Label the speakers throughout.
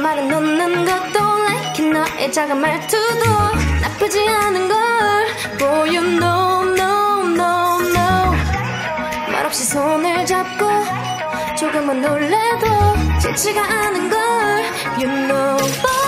Speaker 1: 말은 놓는 것도 like 너의 작은 말투도 나쁘지 않은 걸. Boy you know no no no 말없이 손을 잡고 조금은 놀래도 좋지가 않은 걸. You know boy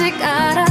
Speaker 1: magic out